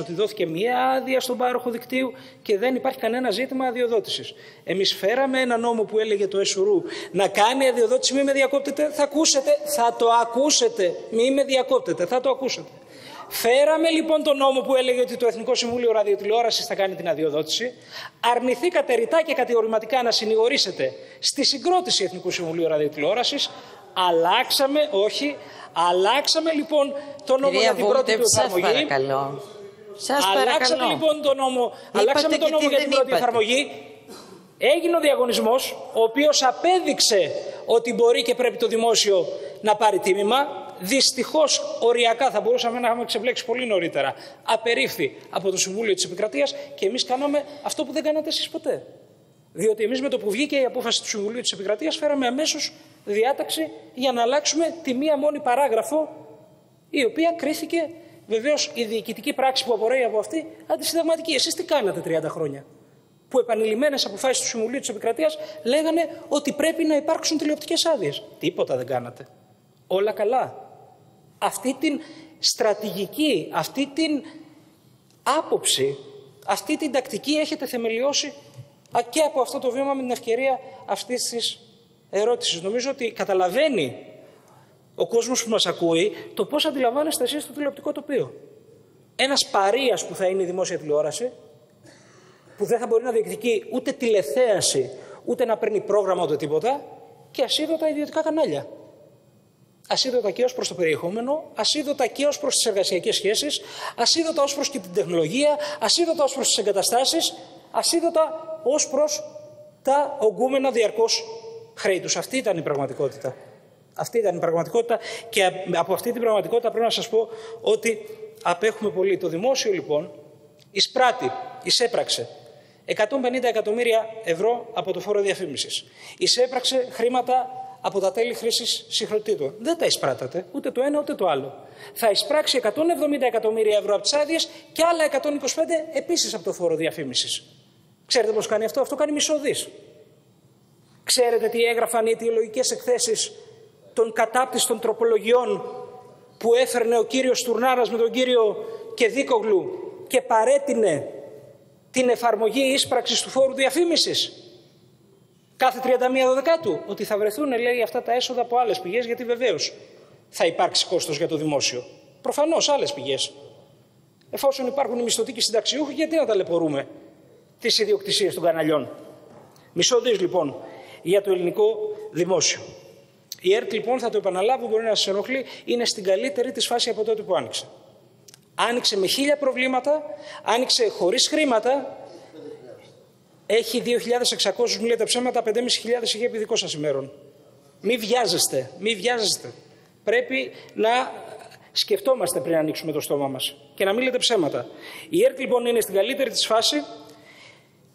ότι δόθηκε μία άδεια στον πάροχο δικτύου και δεν υπάρχει κανένα ζήτημα αδειοδότησης. Εμείς φέραμε ένα νόμο που έλεγε το ΕΣΟΡΟΥ να κάνει αδειοδότηση, μη με διακόπτετε, θα ακούσετε, θα το ακούσετε, μη με διακόπτετε, θα το ακούσετε. Φέραμε λοιπόν τον νόμο που έλεγε ότι το Εθνικό Συμβούλιο Ραδιοτηλεόρασης θα κάνει την αδειοδότηση. Αρνηθήκατε ρητά και κατηγορηματικά να συνηγορήσετε στη συγκρότηση Εθνικού Συμβουλίου Ραδιοτηλεόρασης. Αλλάξαμε, όχι, αλλάξαμε λοιπόν τον νόμο για την πρώτη του εφαρμογή. Παρακαλώ. Σας Αλλάξαμε παρακαλώ. λοιπόν τον νόμο, Είπατε αλλάξαμε και τον νόμο τι για δεν την πρώτη είπατε. εφαρμογή. Έγινε ο διαγωνισμός, ο οποίος απέδειξε ότι μπορεί και πρέπει το δημόσιο να πάρει τίμημα. Δυστυχώς, οριακά θα μπορούσαμε να έχουμε ξεμπλέξει πολύ νωρίτερα. Απερίφθη από το Συμβούλιο της Επικρατείας και εμείς κάναμε αυτό που δεν κάνατε εσείς ποτέ. Διότι εμείς με το που βγήκε η απόφαση του Συμβουλίου της Επικρατείας φέραμε αμέσως διάταξη για να αλλάξουμε τη μία μόνη παράγραφο η οποία κρίθηκε βεβαίως η διοικητική πράξη που απορρέει από αυτή αντισυνταγματική. Εσείς τι κάνατε 30 χρόνια. Που επανειλημμένες αποφάσεις του Συμβουλίου της Επικρατείας λέγανε ότι πρέπει να υπάρξουν τηλεοπτικές άδειες. Τίποτα δεν κάνατε. Όλα καλά. Αυτή την στρατηγική, αυτή την άποψη, αυτή την τακτική έχετε θεμελιώσει α, και από αυτό το βήμα με την ευκαιρία αυτής της ερώτησης. Νομίζω ότι καταλαβαίνει ο κόσμος που μας ακούει το πώς αντιλαμβάνεστε εσείς το τηλεοπτικό τοπίο. Ένας παρείας που θα είναι η δημόσια τηλεόραση, που δεν θα μπορεί να διεκδικεί ούτε τηλεθέαση, ούτε να παίρνει πρόγραμμα ούτε τίποτα, και ασίδωτα ιδιωτικά κανάλια. Ασίδωτα και ως προς το περιεχόμενο, ασίδωτα και ως προς τις εργασιακές σχέσεις, ασίδωτα ως προς και την τεχνολογία, ασίδωτα ως προς τις εγκαταστάσεις, ασίδωτα ως προς τα ογκούμενα διαρκώς χρέη τους. Αυτή ήταν η πραγματικότητα. Αυτή ήταν η πραγματικότητα και από αυτή την πραγματικότητα πρέπει να σας πω ότι απέχουμε πολύ. Το δημόσιο λοιπόν εισπράττει, εισέπραξε 150 εκατομμύρια ευρώ από το φόρο διαφήμισης. Εισέπραξε χρήματα από τα τέλη χρήσης συγχρονιτήτων. Δεν τα εισπράτατε, ούτε το ένα ούτε το άλλο. Θα εισπράξει 170 εκατομμύρια ευρώ από τις άδειες και άλλα 125 επίσης από το φόρο διαφήμισης. Ξέρετε πώς κάνει αυτό, αυτό κάνει μισό δις. Ξέρετε τι έγραφαν οι αιτιολογικές εκθέσεις των κατάπτυστων τροπολογιών που έφερνε ο κύριος Τουρνάρας με τον κύριο Κεδίκογλου και παρέτεινε την εφαρμογή ίσπραξης του φόρου διαφήμισης κάθε 31 Δεκάτου ότι θα βρεθούν λέει αυτά τα έσοδα από άλλες πηγές γιατί βεβαίως θα υπάρξει κόστος για το δημόσιο. Προφανώς άλλες πηγές. Εφόσον υπάρχουν οι μισθωτοί και οι συνταξιούχοι γιατί να ταλαιπωρούμε τις ιδιοκτησίες των καναλιών. Μισό δις λοιπόν για το ελληνικό δημόσιο. Η ΕΡΤ λοιπόν, θα το επαναλάβω, μπορεί να σας ενοχλεί, είναι στην καλύτερη της φάση από τότε που άνοιξε. Άνοιξε με χίλια προβλήματα, άνοιξε χωρίς χρήματα. Έχει 2.600, μου λέτε ψέματα, 5.500 είχε επί δικό σας ημέρων. Μη βιάζεστε, μη βιάζεστε. Πρέπει να σκεφτόμαστε πριν ανοίξουμε το στόμα μας και να μην λέτε ψέματα. Η ΕΡΤ λοιπόν είναι στην καλύτερη της φάση.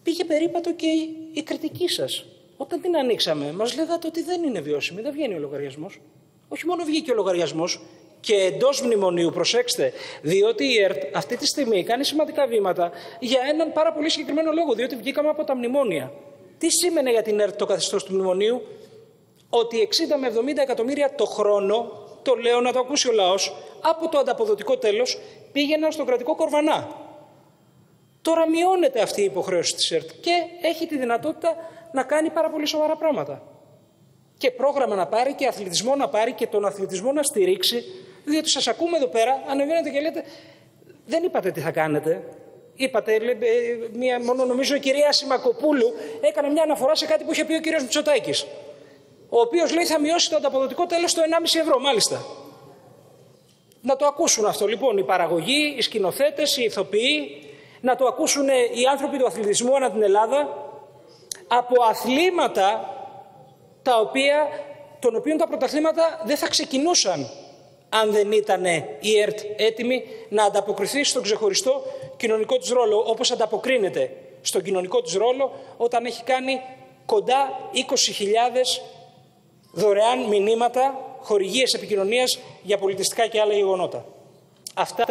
Πήγε περίπατο και η, η κριτική σας. Όταν την ανοίξαμε, μας λέγατε ότι δεν είναι βιώσιμη, δεν βγαίνει ο λογαριασμός. Όχι μόνο βγήκε ο λογαριασμός, και εντός μνημονίου, προσέξτε, διότι η ΕΡΤ αυτή τη στιγμή κάνει σημαντικά βήματα για έναν πάρα πολύ συγκεκριμένο λόγο, διότι βγήκαμε από τα μνημόνια. Τι σήμαινε για την ΕΡΤ το καθεστώς του μνημονίου, ότι 60 με 70 εκατομμύρια το χρόνο, το λέω να το ακούσει ο λαός, από το ανταποδοτικό τέλος πήγαιναν στον κρατικό κορβανά. Τώρα μειώνεται αυτή η υποχρέωση της ΕΡΤ και έχει τη δυνατότητα να κάνει πάρα πολύ σοβαρά πράγματα. Και πρόγραμμα να πάρει και αθλητισμό να πάρει και τον αθλητισμό να στηρίξει, διότι σας ακούμε εδώ πέρα, ανεβαίνετε και λέτε δεν είπατε τι θα κάνετε. Είπατε, λέ, ε, μία, μόνο νομίζω η κυρία Σιμακοπούλου έκανε μια αναφορά σε κάτι που είχε πει ο κύριος Μητσοτάκης, ο οποίος λέει θα μειώσει το ανταποδοτικό τέλος στο 1,5 ευρώ, μάλιστα. Να το ακούσουν αυτό λοιπόν οι παραγωγοί, οι σκηνοθέτες, οι ηθοποιοί, να το ακούσουν οι άνθρωποι του αθλητισμού ανά την Ελλάδα από αθλήματα τα οποία, των οποίων τα πρωταθλήματα δεν θα ξεκινούσαν αν δεν ήταν η ΕΡΤ έτοιμη να ανταποκριθεί στον ξεχωριστό κοινωνικό της ρόλο, όπως ανταποκρίνεται στον κοινωνικό της ρόλο όταν έχει κάνει κοντά 20.000 δωρεάν μηνύματα, χορηγίες επικοινωνίας για πολιτιστικά και άλλα γεγονότα. Αυτά